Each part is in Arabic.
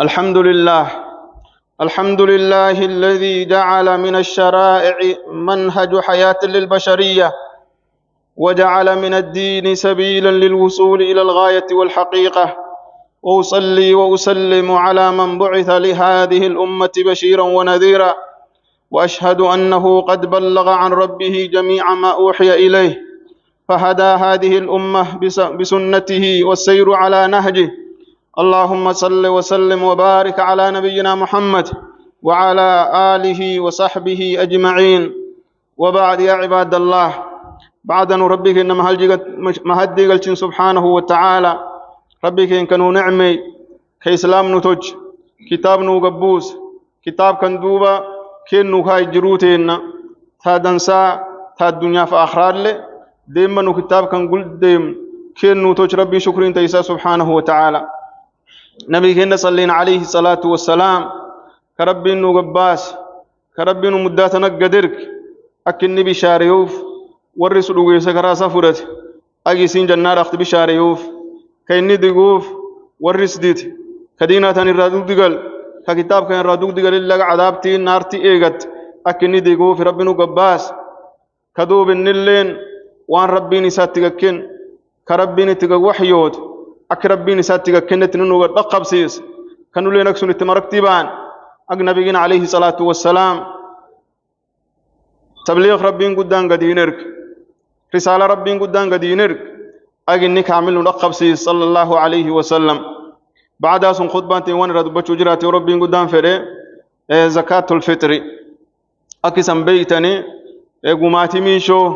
الحمد لله الحمد لله الذي جعل من الشرائع منهج حياة للبشرية وجعل من الدين سبيلا للوصول إلى الغاية والحقيقة. وأصلي وأسلم على من بعث لهذه الأمة بشيرا ونذيرا وأشهد أنه قد بلغ عن ربه جميع ما أوحي إليه. فهدى هذه الأمة بسنته والسير على نهجه. اللهم صل وسلم وبارك على نبينا محمد وعلى آله وصحبه أجمعين. وبعد يا عباد الله بعد أن ربك إنما مهدي قلت سبحانه وتعالى ربك إن كانوا نعمي كإسلام نتج كتاب نوغبوس كتاب كان دوبا كين نوكاي جروتين تا دنسا تا الدنيا في آخرال ديما نو كتاب كان قل ديم كين نوتج ربي شكرين تيسا سبحانه وتعالى. نبي كنا صلينا عليه الصلاة والسلام كربي إنه قباس كربي إنه مدات نقدرك أكن نبي شاريوف ورس لوغي سكرا سفرت أجي سين جنار أخت بشاريوف كإني دقوف ورس ديت كدينا تاني رادوك دقل ككتاب كان رادوك دقل إلا عذابتي نارتي إيغت أكني دقوف ربي إنه قباس كدوب النلين وان ربي نساتك كن كربي نتك وحيوت akka rabbiin isaatti gakkennetti nu nuga dhaqqabsiis kan uleen ak sun itti maraktii ba'an ak nabigiin alayhi salaatu wassalaam tabliiq rabbiin guddaan gadiin erg risaala rabbiin guddaan gadiin erg ak inni kaamil nu dhaqqabsiis sala allahu alayhi wasallam bacdaa sun khutbaantiin waan irraa dubbachuu jiraate rabbiin guddaan fedhe zakaatul fitri ak isan beeytanii gumaatii miishoo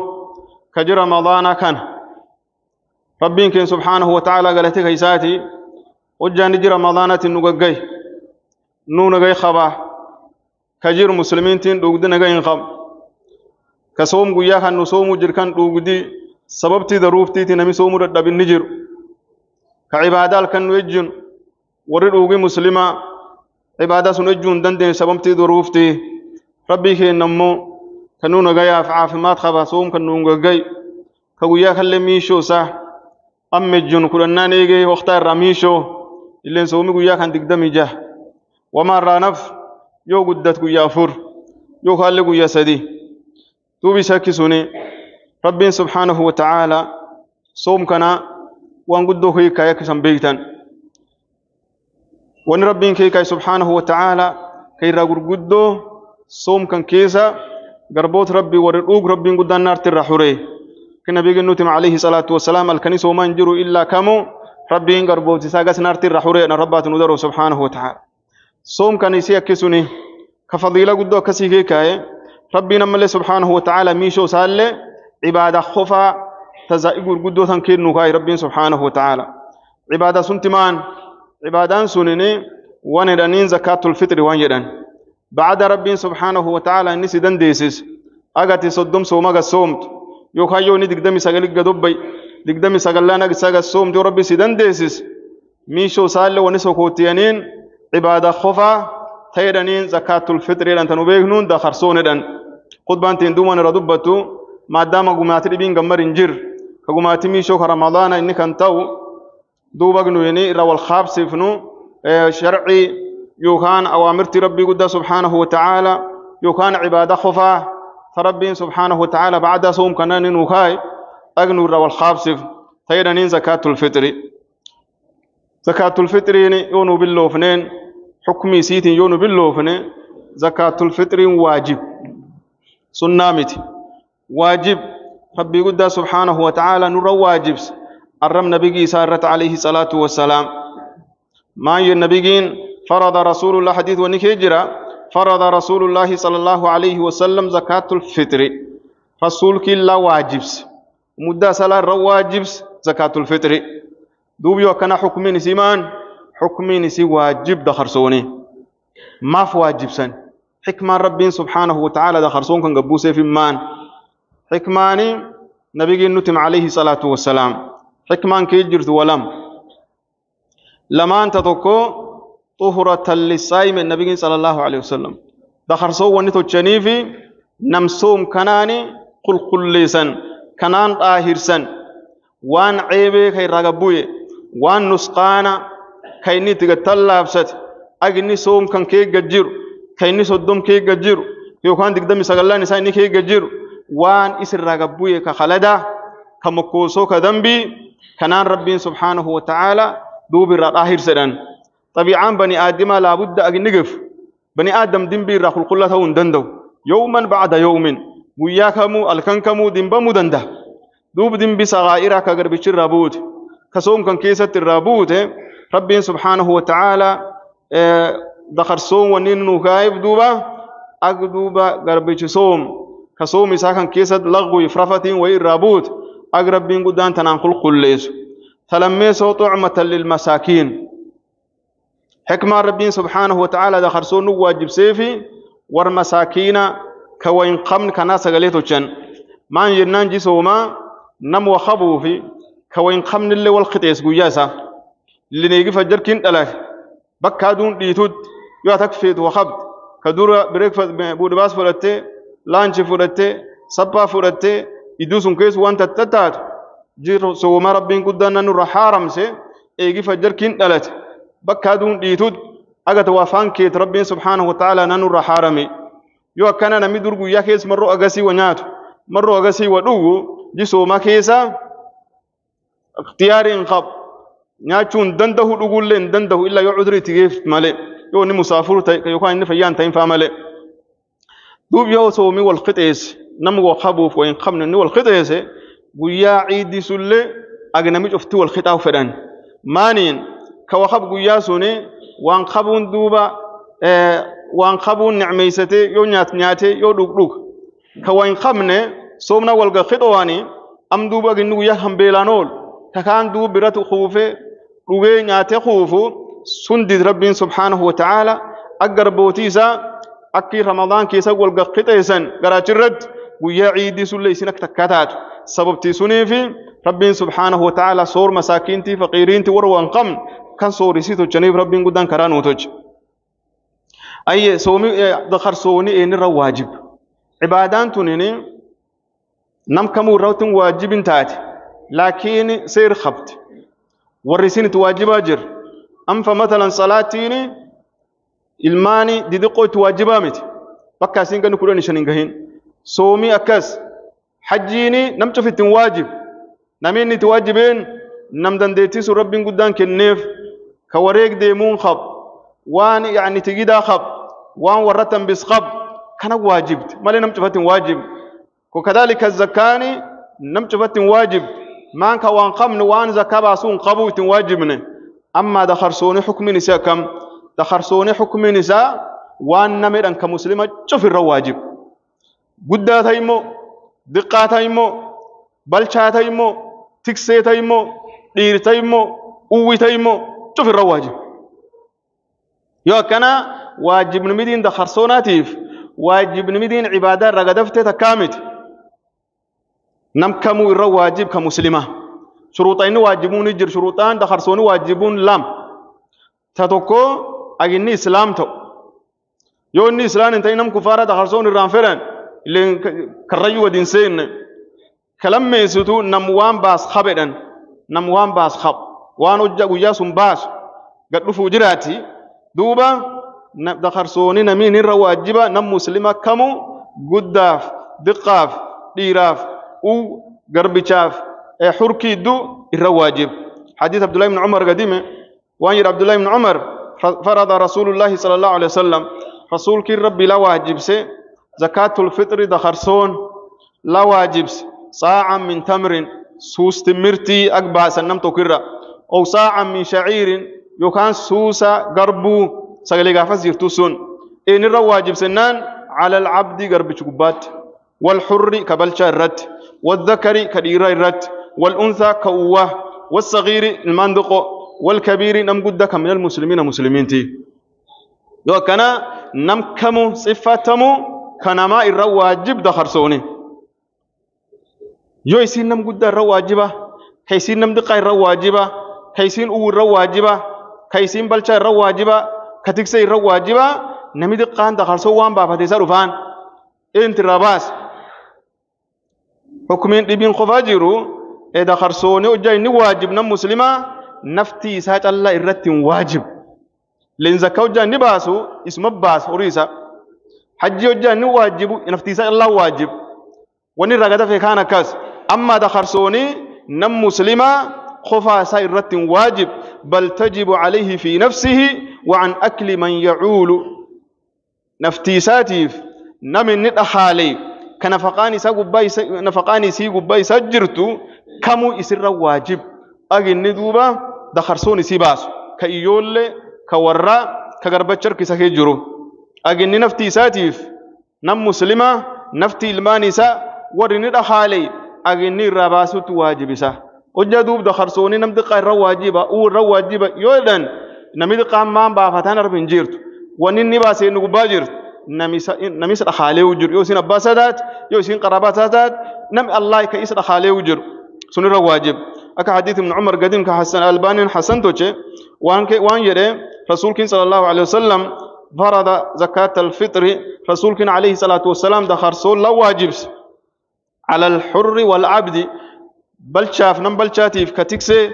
ka ji ramadaana kana ربين كين سبحانه وتعالى قالت كيساتي وجان نجي رمضانات نغغي نو نغي خبا كجير مسلمين تين دوغد نغي خم كسوم غيا كان نسوم جركان دوغدي سببتي ظروفتي تي نمي سوم دب نجر كعبادة كان وجن ورد اوغي مسلمة عبادة سنجون دندن سببتي ظروفتي ربي كين نمو كنو نغي عفاف ما خبا سوم كنو نغغي كغيا كان ميشو صح ammejjun kudhannaan eegee waqtaa irraa miishoo illeen soomi guyyaa kan digdamii jaha wamaa irraa naf yoo guddat guyyaa afur yoo kaalle guyyaa sadi. Duubi shakki suni rabbiin subhaanahu wa ta'aalaa waan guddoo keekkaa'e akka isan beektan rabbiin keekkaa'e subhaanahu wa ta'aalaa gurguddoo soom kan keessa garboota rabbii warri dhuug rabbiin guddaan naarti xuree كنبي نوتم عليه الصلاة والسلام الكنيسة وما ينجروا إلا كمو. ربي إنقر بوتي ساقس نارتي رحوري أنا ربات ندرو سبحانه وتعالى. صوم كنيسة كسوني كفضيلة قدو كسي كيكاي. ربي نمال سبحانه وتعالى ميشو سالة عبادة خفا تزائقور قدو تنكير نوكاي ربي سبحانه وتعالى. عبادة سنتمان. عبادان سنيني وندنين زكاة الفطر وانجدن بعد ربي سبحانه وتعالى نسي دن ديسيس أغتي صدوم سومغا صومت. Digdami sagali gadobbay digdami sagallaan saga soomtuu rabbi si dandeessis miishoo isaallee wanni sokootiyaniin cibaada qofaa ta'edhaniin zakaatul fixriidhaan tan beeknuun dakarsoonedhan khutbaan tiin duuman irra dubbattu maadaama gumaati dhibiin gammar hin jir ka gumaati miishoo ka ramadaana inni kan ta'u duuba gnuyini irra wal qaabsifnu sharcii yookaan awaamirtii rabbii guddaa subhaanahu wa ta'aala yookaan cibaada qofaa فربين سبحانه وتعالى بعد صوم كنان نوكاي أغنور والخابسف تيرانين زكاة الفطر. زكاة الفطر يونو باللوفنين حكمي سيتي يونو باللوفنين زكاة الفطر واجب. سنامت واجب. ربي قد سبحانه وتعالى نور واجب. الرم نبي سارت عليه الصلاة والسلام. ما النبيين فرض رسول الله حديث ونكيجرا. فرض رسول الله صلى الله عليه وسلم زكاة الفطر. رسول كلا واجبس. مدة صلاة واجبس زكاة الفطر. دوب يوكنا حكمين سيمان حكمين سي واجب دخر سوني. ما في واجب سن. حكمان ربين سبحانه وتعالى دخر سون كان قبوسي في مان. حكماني نبي نتم عليه الصلاة والسلام. حكمان كيجرت ولم. لما أنت تكو طهرة للصائم النبي صلى الله عليه وسلم دخر سو ونتو تشنيفي نمسوم كناني قل قل ليسن كنان طاهر سن وان عيبي كي رغبوي وان نسقانا كي نتغ تلابست agni soom kan kee gajjiru ka inni soddom kee gajjiru yookaan digdami sagallaan isaa inni kee gajjiru waan isirraa gabbuye ka khaladaa ka mokkoosoo ka dambii kanaan rabbiin subhaanahu ta'aala duubi irraa dhaahir sedhan xabiicaan bani aadamaa laabudda agni gefu bani aadam dimbii irraa qulqulla ta'uu hin danda'u yawman ba'da yawmin guyyaa kamuu alkan kamuu dimbamuu danda'a duubi dimbi sagaa'iraa ka garbichi irraa buute ka soom kan keessatti irraa buute rabbiin subhaanahu wa ta'aala dakarsoon wanni nu kaa'eef duuba ag duuba حكمة ربين سبحانه وتعالى دخل سونو واجب سيفي ور مساكين كوين قمن كنا سغليتو جن. ما ينان جسوما نم وخبو في كوين قمن اللي والختيس قياسا اللي نيجي فجر كين دلاك بكا دون ديتود يو تكفيد وخبت. كدورا بريك بودباس فرتي لانش فرتي سبا فرتي يدوسون كيس وانت تتات جير سوما ربين قدانا نور حارم سي ايجي فجر كين دلت bakka aduun dhiitutti agata waa afaan keeti rabbiin subhaanahu wataaalaa nanurra haarame yoo akkana namni dur guyyaa keessa marroo agasii wa nyaatu marroo agasii wa dhugu jisooma keessa ikhtiyaari hin qabu nyaachuu hin dandahu dhugullee hin dandahu illaa yoo cudurri itti geef malee yoo inni musaafuru ta'e yookaan inni fayyaan ta'in faa malee duub yoo soomi wal qixeesse nama waa qabuuf waa hin qabne inni wal qixeesse guyyaa ciiddi sullee agnami cufti wal qixaawu fedhan maaniin ka wakab guyyaa suni waan qabuun duuba waan qabuun nicmaysatee yoo nyaat nyaatee yoo dhugdhug ka waa hin qabne soomna walga qixowaani am duuba aginni guyyaa kan beelaan ool ka kaan duub biratu quufe dhugee nyaatee quufu sun did rabbiin subhaanahu wa ta'aala aggar bootii isaa akki ramadaan keessa walga qixeessan garaachirratti guyyaa ciidii sullee toche. Ayye soomi dakarsooni eenirra waajib. Ibaadaan tunini nam kamuu irratti waajibin taate laakiin seer qabdi. Warri isin itti waajibaa jir. Anfa matalan salaattiini ilmaani didiqqoo itti waajibaa miti. Bakka isin ganni kudhan shan hin gahin. Soomii akkas hajjiini nam cufi ittiin waajib. Namni inni itti waajibeen nam dandeettii sun rabbiin guddaan kenneef waan yani tigidaa qab waan warra tambis qab kana waajibti malee nam cufattin waajib ko kadhalika zakkaani nam cufattin waajib maan ka waan qabne waan zakkaa baasuun qabu ittin waajibne amma dakarsooni xukmin isaa kam dakarsooni xukmin isaa waan namedhan ka muslima cufirra waajib guddaa ta'e immoo diqqaa ta'e immoo balchaa ta'e immoo tiksee ta'e immoo dhiirta immoo uwwita immoo waajib yoo akkana waajibni midiin dakarsoonatiif waajibni midiin cibaadaa irra gadaftee takkaa miti nam kamuu irra waajib ka muslima shuruuxa inni waajibuun jir shuruuxaan dakarsooni waajibuun lam ta tokko aginni islaam ta'u yoo inni islaam hin ta'in nam kufaara dakarsoon irraan fedhan illee karrayyuu wadiin seenne kalammeessitu nam waan baas qabedhan nam waan baas qab waan hojja guyyaa sun baasu dhufuu jiraati. Duuba dakarsooni namiin irra waajiba nam muslima kamu guddaaf diqqaaf dhiiraaf u garbichaaf xurkiiddu irra waajib. حديث عبد الله بن عمر قديمة وان عبد الله بن عمر فرض رسول الله صلى الله عليه وسلم رسول كي ربي لا واجب سي زكاة الفطر دخرسون لا واجب صاعا من تمر سوس تمرتي أقبع سنم تكرة أو يكان سوسا قربو سقلي قافز يرتسون إن الرواجب سنان على العبد قرب شكبات والحر كبلشا الرد والذكر كدير الرد والأنثى كأواه والصغير المندق والكبير نم قدك من المسلمين مسلمين تي يو كان نم كمو صفتمو كنما الرواجب دخرسوني yoo isiin nam guddaa irra waajiba ka isiin nam xiqqaa irra waajiba ka uwwu irra waajiba ka isiin balchaa irra waajiba ka tiksee irra waajiba nami xiqqaan dakarsoo waan baafate isa dhufaan eenti irraa baase hukumiin dhibiin qofaa jiru ee dakarsooni hojjaa inni waajib nam muslimaa nafti isaa callaa irratti hin waajib leen zakka hojjaan ni baasu isuma baasa horii isaa hajji hojjaan ni waajibu naftiisa illaa waajib wanni bal tajibu calayhi fi nafsihi وعن أكل من يعول. نفتيساتيف نم ندخالي كنفقاني سا غباي نفقاني سي غباي سجرتو كمو إسر واجب. اجن ندوبا دخرسوني سي باس. كيول كورا كغربچر كيسا جرو اجن نفتيساتيف نم مسلمة نفتي المانيسا وجدوب دخرسوني نمد قا رواجيبا أو رواجيبا يودن نمد قا ما با فتان ربن جيرت ونن نبا سي نغ باجر نمس نمس خالي وجر يوسين اباسادات يوسين قرباتات نم الله كيس خالي وجر سن رواجيب اك حديث من عمر قديم كحسن الباني حسن توچه وان كي وان يري رسول كين صلى الله عليه وسلم فرض زكاة الفطر رسول كين عليه الصلاة والسلام دخرسول لا واجب على الحر والعبد بل شاف نم بل شاتيف كتكسي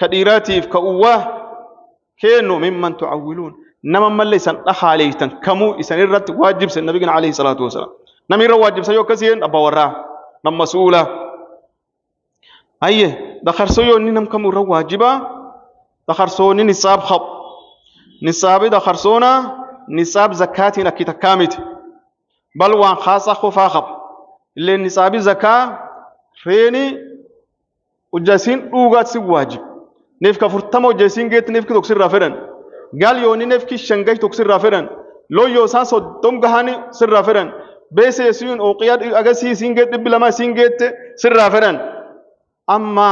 كديراتيف كأواه كينو ممن تعولون نما ملي سن دخاليتن كمو اسن رت واجب سن نبينا عليه الصلاه والسلام نمي رو واجب سيو كسين ابا ورا نم مسؤولا إيه دخر سيو ني نم كمو رو واجبا دخر سو ني نصاب خب نصاب دخر سونا نصاب زكاتي نكي تكامت بل وان خاصه خفا خب اللي نصاب زكاه اوغات سي واجب neef ka furtama hojjeesiin geetti neef ki tokko sirraa fedhan gaal yooni neef ki shangash tokko sirraa fedhan loon yoo isaan soddom gahani sirraa fedhan beesee isiin ooqiyaa agasii isiin geette dhibbi lama isiin geette sirraa fedhan amma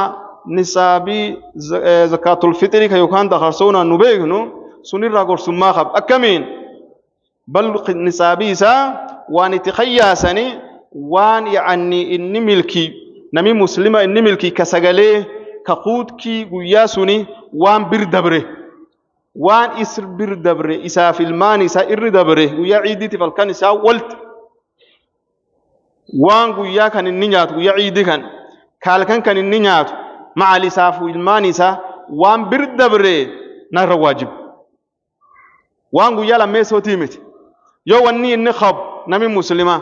nisaabii zakaatul fixrii ka yookaan dakarsoonaan nu beeknu sunirraa gorsummaa qaba akkamiin bal nisaabii isaa waan itti qayyaasanii waan yacanni inni milkii muslima inni milkii ka sagalee ka quudkii guyyaa suni waan bir dabre waan is bir dabre isaaf ilmaan isaa irri dabre guyyaa ciidiitiif halkan isaa walti waan guyyaa kan inni nyaatu guyyaa ciidii kan ka halkan kan inni nyaatu macal isaaf ilmaan isaa waan bir dabre narra waajib waan guyyaa lammeessootii miti yoo wanni inni qab nami muslima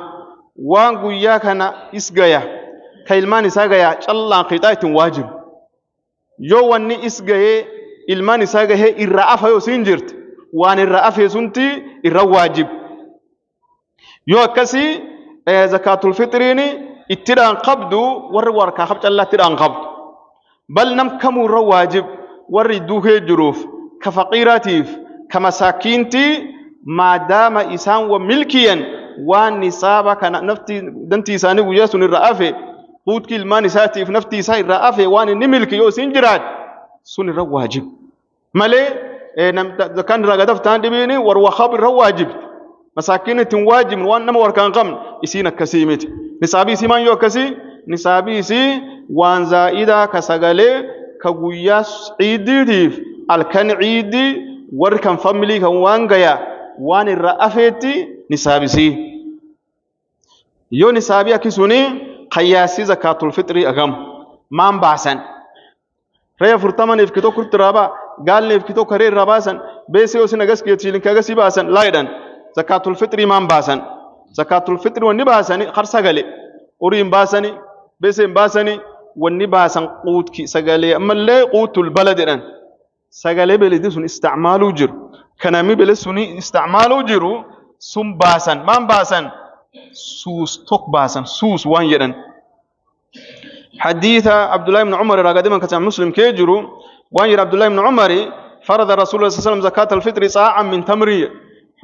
waan guyyaa kana is gaya ka ilmaan isaa gaya callaan qixaa ittiin waajibu yoo wanni is gahee ilmaan isaa gahee irra afa yoo siin jirti waan irra afee sunti irra waajib yoo akkasii zakaatul fixriin ittidhaan qabdu warri warkaa qab callaa ittidhaan qabdu bal nam kamuu irra waajib warri duukee jiruuf ka faqiiraatiif ka masaakiintii maadaama isaan wa milkiyan waan nisaaba kana nafti dantii isaanii guyyaa sun irra afe waan inni milki yoo isin jiraat sun irra waajib malee zakaan irraa gadaftaan dhibiini war waqab irra waajibti masaakiin ittiin waajibni waan nama warkaan qabne isiin akkasii miti nisaabii isii maan yoo akkasii nisaabii isii waan zaa'idaa ka sagalee ka guyyaa ciiddiitiif halkan ciiddii warri kan familii kan waan gayaa waan irra afeetti nisaabisii yoo nisaabii akkasuni zakaatul fixrii agam maan baasan reya furtamaniif kitoo kurti rabaa gaalniif kitoo karee irraa baasan beesee yoo sin agas geetiin agasii baasan laayidhan zakaatul fixrii maan baasan zakaatul fixrii wanni baasani har sagale uriin baasani beeseen baasani wanni baasan quutki sagalee ammallee quutul bala jedhan sagalee beledi sun isticmaaluu jiru kanami bele suni isticmaaluu jiru sun baasan maan baasan tok baasan suus waan jedhan حديث عبد الله بن عمر راقدما كتاب مسلم كيجرو. وان عبد الله بن عمر فرض رسول صلى الله عليه وسلم زكاة الفطر صاعا من تمرية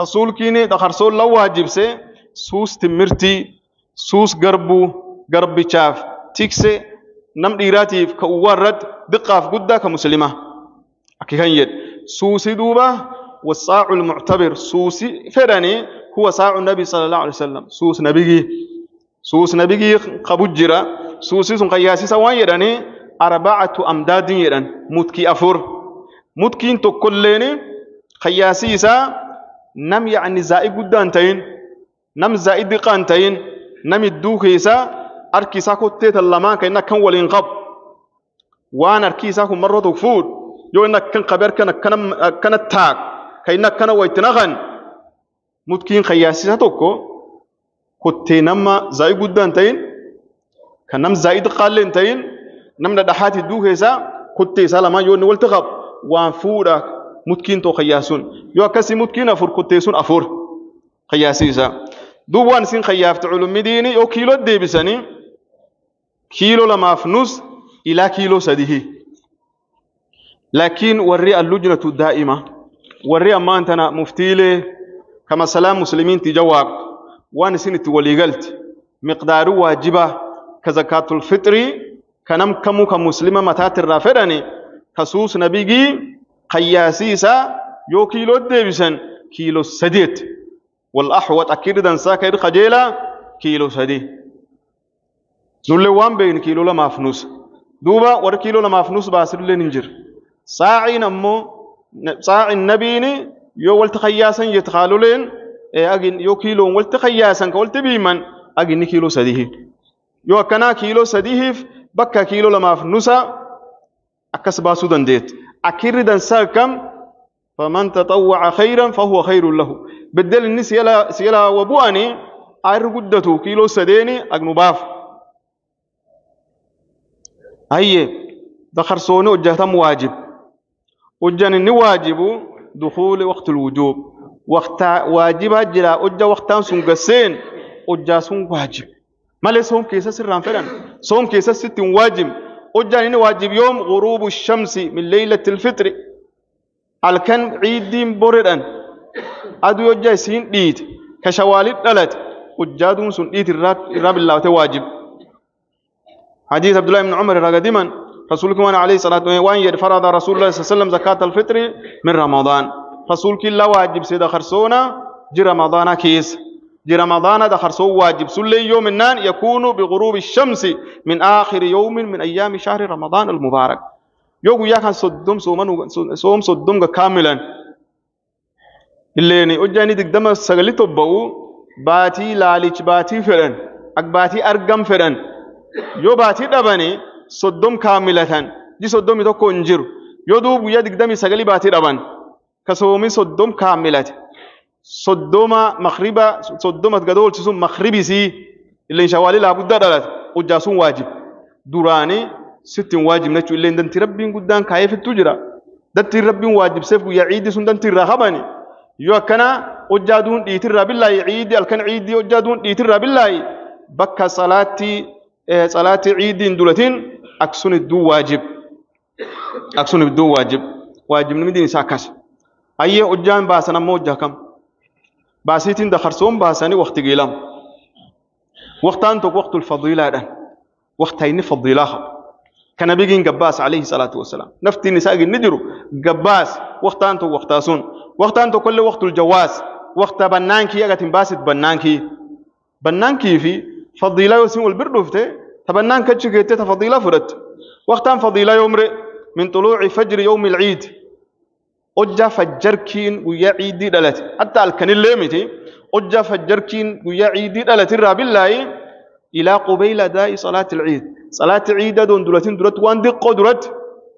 رسول كيني دخل رسول الله واجب سي سوس تمرتي سوس قربو قرب شاف. تيكسي نم ديراتي كوارد دقاف قدة كمسلمة. أكي كان يد. سوسي دوبة والصاع المعتبر. سوسي هو صاع النبي صلى الله عليه وسلم. سوس نبيجي. سوس نبيجي قبجرة سوسي سن قياسي سوان يدني أربعة أمداد يدن متكي أفر متكين تكليني قياسي سا نم يعني زائد قدان تين. نم زائد قان تين. نم الدوكيسا أركيسا كتيت اللمان كإنك كان ولين قب. وان أركيسا كن مرة تفود يو إنك كان قبر كان كان كان التاك كاين كان ويتنغن متكين خياسي توكو كوتي نما زاي قدان تين كنم زايد قال تين نمنا دحاتي دو هيسا كوتي سالما يوني والتغب وان فورا متكين تو خياسون. يو كسي متكين أفور كوتي سون أفور خياسيسا. دو وان سين خيافت علوم ديني يو كيلو دي بساني كيلو لما فنوس إلى كيلو سديه لكن وري اللجنة الدائمة وري أما أنتنا مفتيلة كما سلام مسلمين تجواب. وان سين تولي قلت مقدار واجبة. كزكاة الفطر. كنم كمو كمسلمة متات الرافراني خصوص نبيجي. قياسيسا. يو كيلو ديبسن. كيلو سديت. والأحوط أكيد دنسا كير خجيلا. كيلو سدي. نولي وان بين كيلو لما فنوس. دوبا ور كيلو لما فنوس باسر لننجر ساعين أمو ساع النبيني. يو ولت خياسا يتخالولين إيه أجن يو كيلو ولت خياسا كولت بيمن أجن كيلو سديه. يو كنا كيلو سديه بكا كيلو لما فنوسا أكس باسو دنديت. أكير دنسا كم فمن تطوع خيرا فهو خير له. بدل النس يلا سيلا وبواني أير قدتو كيلو سديني أجنباف هي دخر صوني وجهتم واجب. وجن إني واجب دخول وقت الوجوب. وقت واجب جرا وجه وقتان سنقسين وجه سن واجب. مالي صوم كيسا سران فلان. صوم كيسا ست واجب. وجه إني واجب يوم غروب الشمس من ليلة الفطر. الكن عيدين بوردان أدو يوجه سين ديت. كشوالد دلت. وجادون سن ديت. الراب الله واجب حديث عبد الله بن عمر رقدما رسولك وأنا عليه الصلاة والسلام وأن فرض رسول الله صلى الله عليه وسلم زكاة الفطر من رمضان. رسولك الله واجب سيد خرسونا جي رمضان كيس. جي رمضان ده خرسو واجب. سلي يوم النان يكون بغروب الشمس من آخر يوم من أيام شهر رمضان المبارك. يوغو ياكا صدوم صومن صوم صدوم كاملا. اللي أجاني دقدم سغلي تبعو باتي لاليش باتي فرن أك باتي أرقم فرن yoo baatii dhabani soddom kaamilatan ji soddomi tokko hin jiru yoo duuba guyyaa digdamii sagalii baatii dhaban ka soomi soddom kaamilate soddoma makriba soddoma gad oolchisuun makribisii illeen shawaalii laabuddaa dhalate hojjaa sun waajib duraanii sittin waajibne jechuun illeen dantii rabbiin guddaan kaayefittu jira dantiin rabbiin waajibseef guyyaa ciidii sun dantii irraa qabani yoo akkana hojjaa duun dhiitirraa billaayi ciidii halkan ciidii hojjaa duun dhiitirraa billaayi bakka salaattii صلاة عيد دولتين أكسون الدو واجب أكسون الدو واجب واجب نمدين ساكس أي أجان باسنا موجه كم باسيتين دخرسون باساني وقت قيلام وقتان تو وقت الفضيلة ده وقتين فضيلة كان بيجين قباس عليه الصلاة والسلام نفتي نساء ندرو قباس وقتان تو وقتاسون وقتان تو كل وقت الجواز وقت بنانكي أغتن باسد بنانكي بنانكي في فضيلة يوسين والبر دفته تبنان كتش جيتة فضيلة فرت وقتان فضيلة يوم من طلوع فجر يوم العيد. أجا فجركين ويا عيدي دلت. حتى الكن الليمتي. أجا فجركين ويا عيدي دلت. الراب الله إلى قبيل أداء صلاة العيد. صلاة العيد دون دولتين دولت وان دي قدرت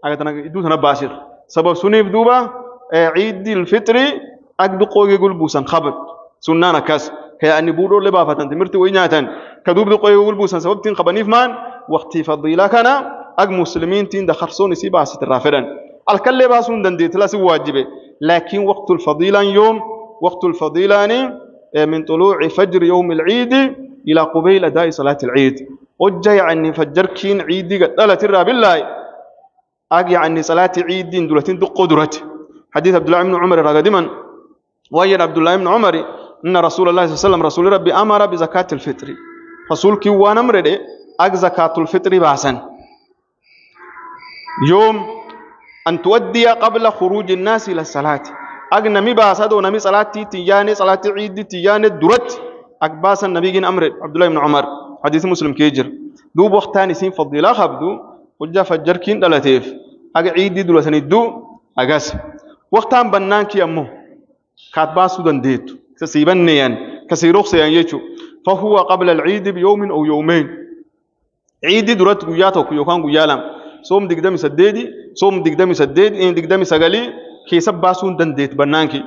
أنا يدو تنا باشر. سبب سنيف دوبا عيد الفطر أقدو قوي يقول بوسان خبر. سنانا كاس. كأني بورو لبا فتن تمرتي ويناتن كدوب دقوي يقول بوسان سبب تين قبنيف مان وقت فضيلة كان أق مسلمين تين دخرسون سيبا سترافرن الكل باسون دندي تلاس واجبه لكن وقت الفضيلة يوم وقت الفضيلة من طلوع فجر يوم العيد إلى قبيل أداء صلاة العيد. وجا يعني فجركين عيدي قد ترى بالله. أجي يعني صلاة عيد دولتين دق قدرت حديث عبد الله بن عمر رقدما وين عبد الله بن عمر إن رسول الله صلى الله عليه وسلم رسول ربي أمر بزكاة الفطر. رسول كي وأنا مرده أك زكاة الفطر باسن يوم أن تودي قبل خروج الناس إلى الصلاة أك نمي باسد ونمي صلاة تياني صلاة عيد تياني درت أك باسا النبي جن أمر عبد الله بن عمر حديث مسلم كيجر دوب وقتاني سين فضيلة خبدو وجا فجر كين دلتيف أك عيد دلتني دو أجاس وقتان بنان كي أمو كاتبا سودان ديتو كسيبان نيان كسيروخ سيان يجو فهو قبل العيد بيوم أو يومين. عيد درت قياتو يوكان قيالام صوم دقدامي سديدي صوم دقدامي سديد إن دقدامي سقالي كيسب باسون دنديت بنانكي.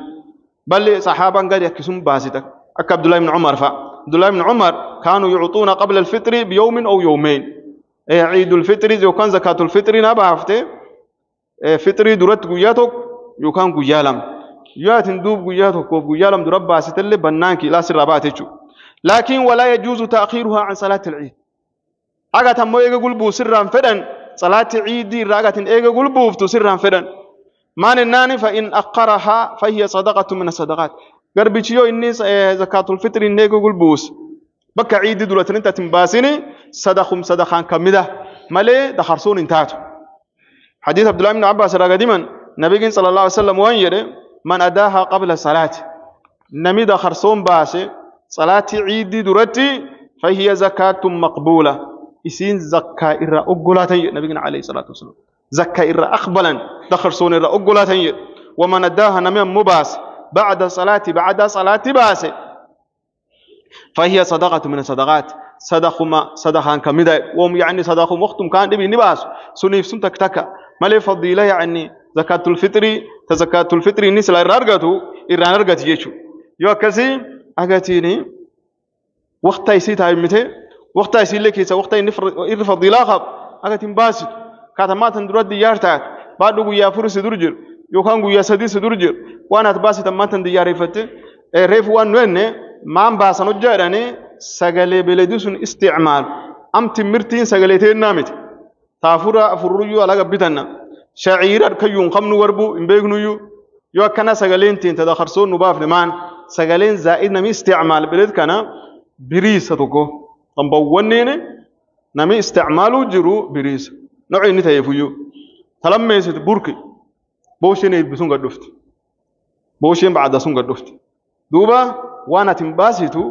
بل صحابة قال يكسون باسطة أك عبد الله بن عمر فا. عبد الله بن عمر كانوا يعطون قبل الفطر بيوم أو يومين. إيه عيد الفطر إذا كان زكاة الفطر نبعفته إيه فطري درت قياتك يكان قيالم ياتن دوب قياتك وقيالم درب باسطة اللي بنانك لا سر باتشو لكن ولا يجوز تأخيرها عن صلاة العيد. أجا تمو إيجا قلبو سرا فدن صلاة عيد راجت إيجا قلبو سرا فدن. ما نناني فإن أقرها فهي صدقة من الصدقات. قربيتيو إني زكاة الفطر إني قلبوس بكا عيد دولتن انت تنباسيني صدقهم صدقان كمدة مالي دخرسون انتاتو. حديث عبد الله بن عباس راقدما نبي صلى الله عليه وسلم وين من أداها قبل الصلاة. نمي دخرسون باسي صلاة عيد درتي فهي زكاة مقبولة إسين زكاة إرى أقلاتي نبينا عليه الصلاة والسلام زكاة إرى أقبلا دخرسون إرى أقلاتي ومن أداها نمي مباس بعد صلاة بعد صلاة باس فهي صدقة من الصدقات صدق ما صدقة كمدة وهم يعني صدق وقت كان نبي نباس سنيف سنتك تكا مالي فضيلة يعني زكاة الفطر تزكاة الفطر نسل الرارقة إران رقة يشو يو كسي agatini waktaysii tahay mite waktaysii lekeysa waktay irri fadilaa agatin baasid kaata maatan duraddi yaartaag baadhugu yaafuri sidur jir yookaan guyyaa sadii sidur jir waanaad baasita maatan diyaareeffatte reefu waan nuenne maan baasan hojjaadhani sagalee beledi isticmaal amti mirtiin sagaleeteennaa mite taafura afurruyyu alaga bitanna shaciiraad kayyuun qabnu warbu hin yoo akkana sagaleen tiin tadakarsoon baafne maan sagaleen zaa'id nami isticmaal beelad kana biriisa tokko. Qambawwanniin nami isticmaaluu jiru biriisa. Noco inni ta'eefuyyuu talammeessit burki بوشين يلبسون قد دفت بوشين بعد سون قد دفت دوبا وأنا تنباسيتو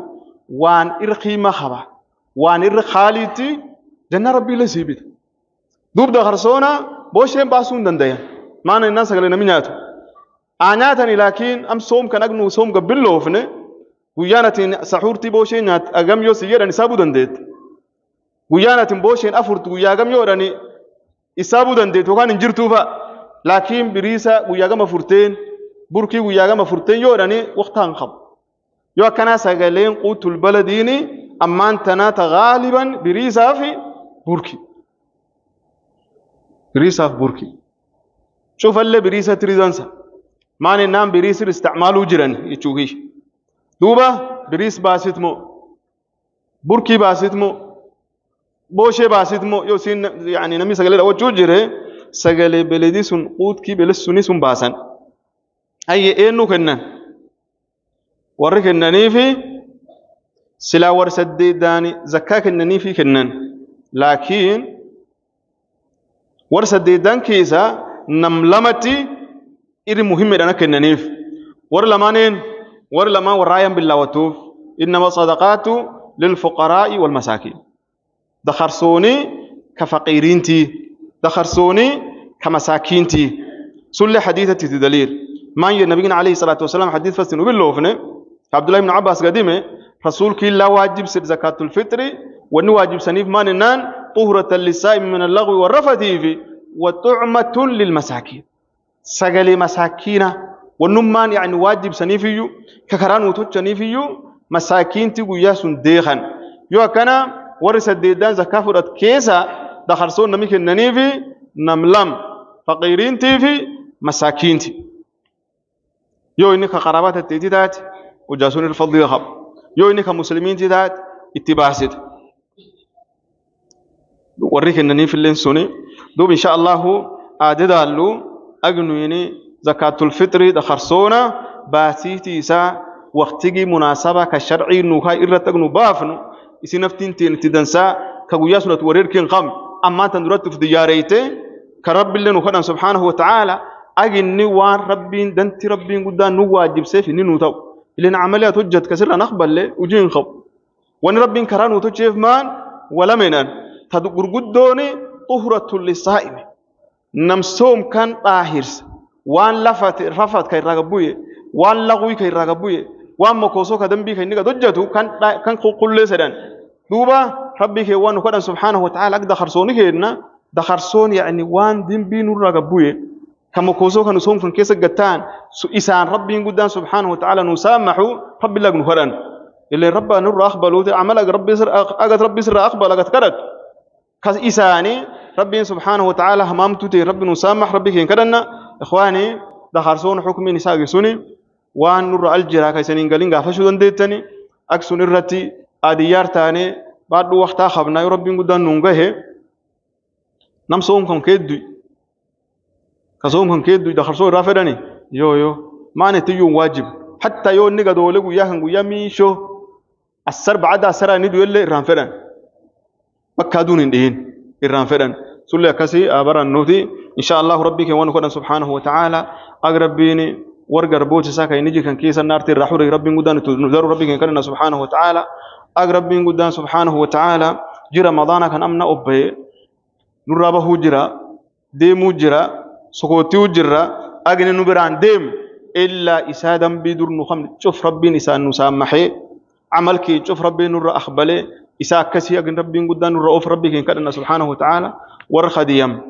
وان إرقي مخبا وان إرق خاليتي جنة ربي لسيبت دوب دا خرسونا بوشين باسون دندايا معنى الناس قال نمي نياتو آنياتني لكن أم صوم كان أغنو صوم قبل لوفنه guyyaanatiin saxuurtii booshee nyaat agam yoo si jedhan isaabuu dandeette guyyaanatiin boosheen afurtu guyyaa agam yoo jedhani isaabuu dandeette yookaan hin jirtuufa laakiin biriisa guyyaa gama furteen burkii guyyaa gama furteen yoo jedhani waqtaan qabu yoo akkanaa sagaleen quutul baladiini ammaan tanaa ta gaaliban biriisaa fi burki biriisaaf burki cufallee biriisa tirizansa maan innaan biriisir isticmaaluu jiran jechuu kiyya duuba biriis baasit moo? Burkii baasit moo? Booshee baasit moo? Yoo siin yaani namni sagalee dhawwachuu jire sagalee beledii sun quutkii belessuni sun baasan. Hayye eenyu kennan? Warri kennaniifi silaa warri saddeedaani zakkaa kennaniifi kennan. Laakiin warri saddeedaan keessaa nam lamatti iri muhimmedhana kennaniif warri lamaaneen warri lamaan warraayan billaawatuuf innama sadaqaatu lilfuqaraa'i walmasaakiin dakarsoonii ka faqiiriintii dakarsoonii ka masaakiintii sulle xadiitatti ti daliil maan ye nabigina alayhi salaatu wasalaam xadiit fastin ubilloofne abdullahi ibnu cabbaas gadime rasuulkii laa waajibsid zakaatulfitri wanni waajibsaniif maan innaan طهرة للسائم من اللغو والرفث وطعمة للمساكين سجل مساكين والنمان يعني واجب سنيفيو ككران وتوت سنيفيو مساكين تيجو ياسون ديخن يو كان ورث الديدان زكافرت كيسا دخرسون نميك الننيفي نملم فقيرين تيفي مساكين تي يو إنك قرابات التيتات وجاسون الفضل خب يو إنك مسلمين تيتات اتباسد warri kennaniif illeen suni duuba insha allahu aadadaallu agnuyini zakaatul fitri dakarsoona baasiitii isaa waqtigii munaasaba ka sharcii nuukaa irratti agnu baafnu isi naftiin tiin itti dansaa ka guyyaa sunat wareerkiin qabne ammaan tan duratti uf diyyaareeyte ka rabbiillee nu kadhan subhaanahu wa ta'aala aginni waan rabbiin danti rabbiin guddaan nu waajibseef inni nuu ta'u ilin amaliyaat hojjat kasirra naqballe ujiin qabu wani rabbiin karaa nuu tolcheef maan walameenan ta gurguddooni tuhratun lisaa'imi nam soom kan dhaahirsa waan lafat rafat ka irraa gabbuye waan laqwii ka irraa gabbuye waan mokoosoo ka dambii ka inni gad hojjetu kan kan qulqulleessadhan duuba rabbii kee waan nu kadhan subhaanahu wa ta'ala ak dakarsooni keenna dakarsoon yaani waan dimbii nurraa gabbuye كما كوزو كانوا صوم كان كيسا قتان إسان ربي قدان سبحانه وتعالى نسامحوا ربي لك نفرن اللي ربا نور أقبل عمل ربي سر أقد ربي سر أقبل أقد كرد كاس إساني ربي سبحانه وتعالى همام توتي ربي نسامح ربي كين كرنا إخواني دخرسون حكمي نساء سوني وان نور الجرا كيسنين قالين غافشو دندتني أكسون الرتي أديار تاني. بعد وقتها خبنا ربي قدان نونغه. نم صوم كم كيدو كصوم كم كيدو دخرسون رافدني يو يو. ما نتيجو واجب. حتى يو نيجا دولة وياهن ويا ميشو السر بعد السر ندو يلي رافدن بكادون إندين الرافدن سلة كسي أبرا نوتي إن شاء الله ربي كي ونكون سبحانه وتعالى أقرب بيني ورقر بوت ساكا نجي كان كيس النار ترحوري ربي قدان نذر ربي كان كرنا سبحانه وتعالى أقرب بين قدان سبحانه وتعالى جرى رمضان كان أمنا أبي نرابه جرى ديمو جرى سكوتيو جرى أجن نبران ديم إلا إسادا بدر نخم شوف ربي نسان نسامحي عملك شوف ربي نور أخبله إسا كسي أجن ربي قدان نور أوف ربي كان كرنا سبحانه وتعالى ورخديم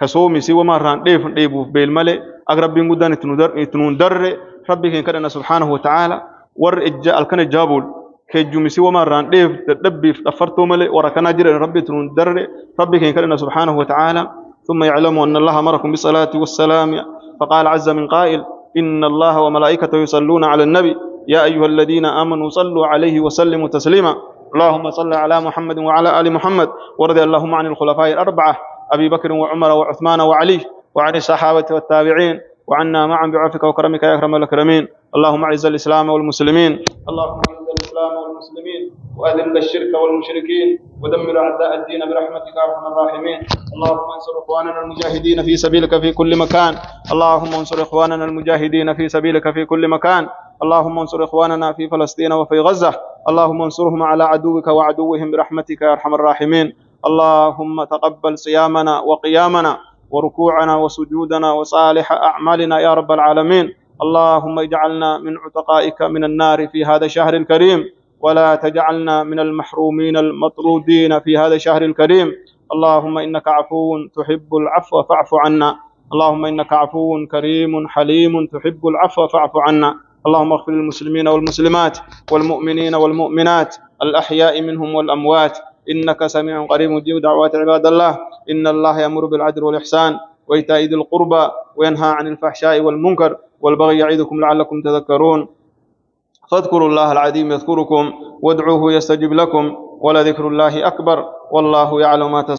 كسومي سوى مران ديف ديبو بالملئ أقرب بين قدان تنون در ربي كان كرنا سبحانه وتعالى ور إجا الكن جابول كجومسي وما ران ديف دبي فطفرتو ملي وركنا جرى ربي تنون در ربي كان كرنا سبحانه وتعالى ثم يعلم أن الله أمركم بالصلاة والسلام فقال عز من قائل إن الله وملائكته يصلون على النبي يا أيها الذين آمنوا صلوا عليه وسلموا تسليما اللهم صل على محمد وعلى آل محمد ورضي اللهم عن الخلفاء الأربعة أبي بكر وعمر وعثمان وعلي وعن الصحابة والتابعين وعنا معا بعفوك وكرمك يا أكرم الأكرمين. اللهم أعز الإسلام والمسلمين. اللهم أعز الإسلام والمسلمين. وأذل الشرك والمشركين. ودمر أعداء الدين برحمتك يا أرحم الراحمين. اللهم انصر إخواننا المجاهدين في سبيلك في كل مكان. اللهم انصر إخواننا المجاهدين في سبيلك في كل مكان. اللهم انصر إخواننا في فلسطين وفي غزة. اللهم انصرهم على عدوك وعدوهم برحمتك يا أرحم الراحمين. اللهم تقبل صيامنا وقيامنا وركوعنا وسجودنا وصالح أعمالنا يا رب العالمين. اللهم اجعلنا من عتقائك من النار في هذا الشهر الكريم. ولا تجعلنا من المحرومين المطرودين في هذا الشهر الكريم. اللهم إنك عفو تحب العفو فاعف عنا. اللهم إنك عفو كريم حليم تحب العفو فاعف عنا. اللهم اغفر للمسلمين والمسلمات والمؤمنين والمؤمنات الأحياء منهم والأموات إنك سميع قريب مجيب دعوات عباد الله إن الله يأمر بالعدل والإحسان وإيتاء ذي القربى وينهى عن الفحشاء والمنكر والبغي يعظكم لعلكم تذكرون فاذكروا الله العظيم يذكركم وادعوه يستجب لكم ولذكر الله أكبر والله يعلم ما